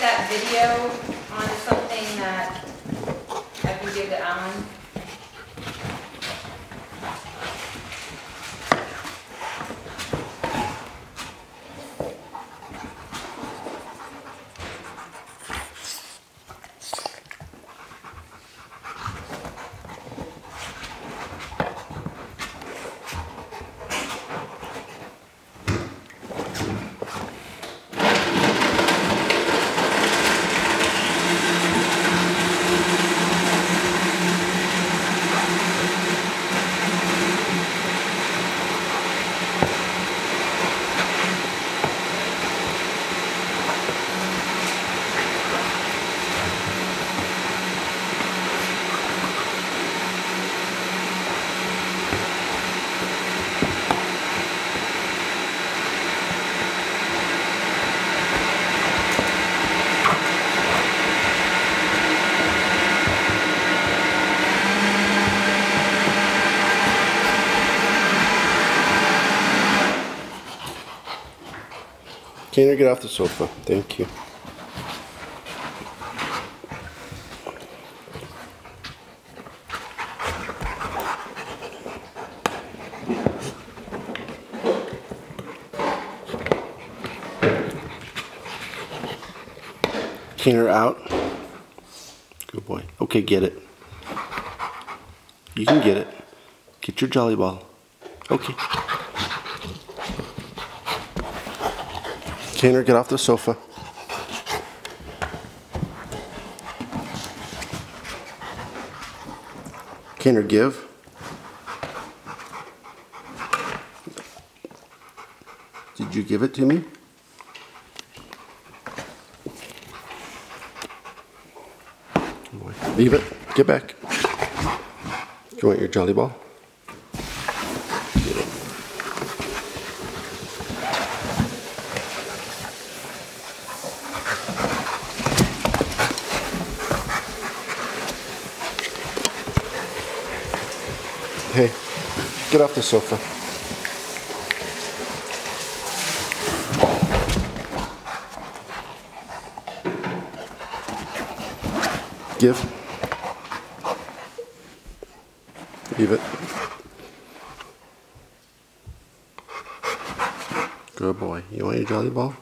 that video on something that I can give to Alan? Keener, get off the sofa. Thank you. Keener out. Good boy. Okay, get it. You can get it. Get your jolly ball. Okay. Tanner, get off the sofa. Tanner, give. Did you give it to me? Leave it. Get back. Do You want your jolly ball? Hey, get off the sofa. Give. Leave it. Good boy. You want your jolly ball?